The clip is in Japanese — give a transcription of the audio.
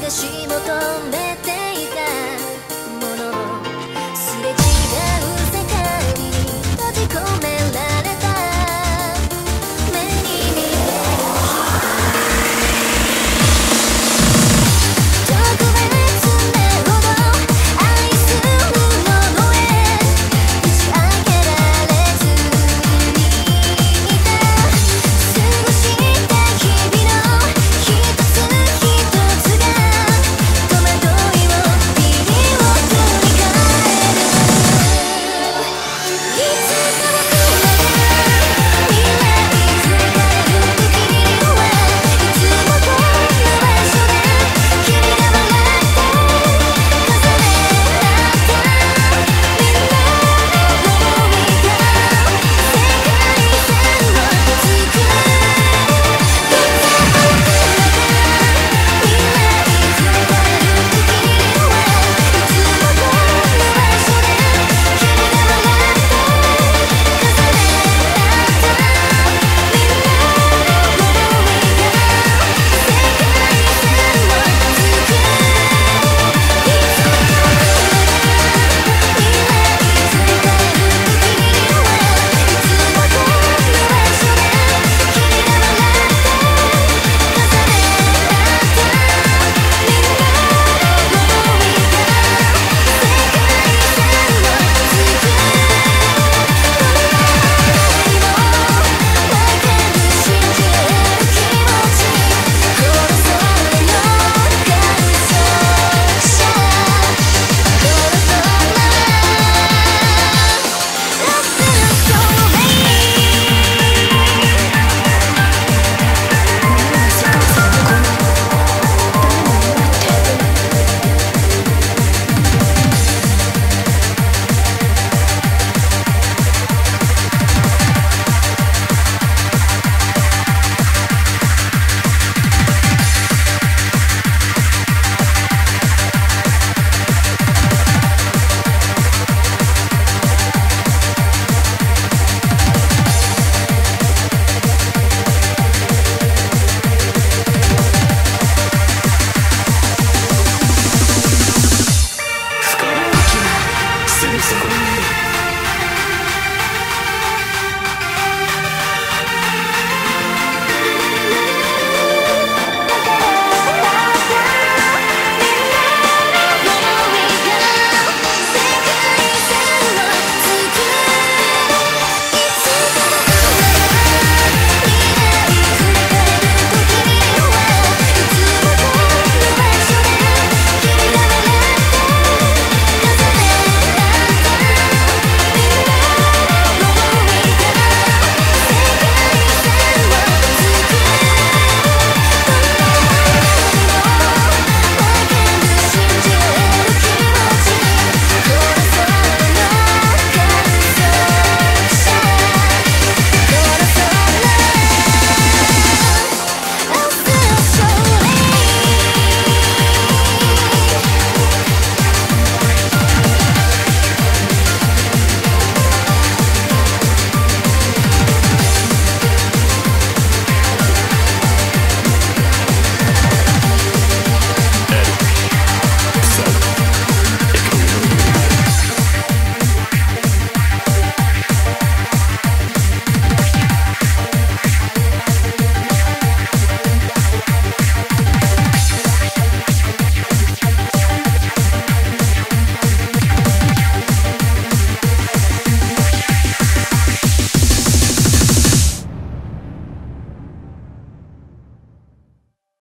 探し求めて classical.